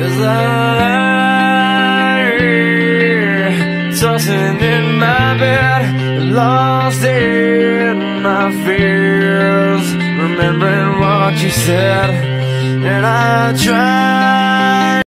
Cause I Tossing in my bed, lost in my fears, remembering what you said, and I tried.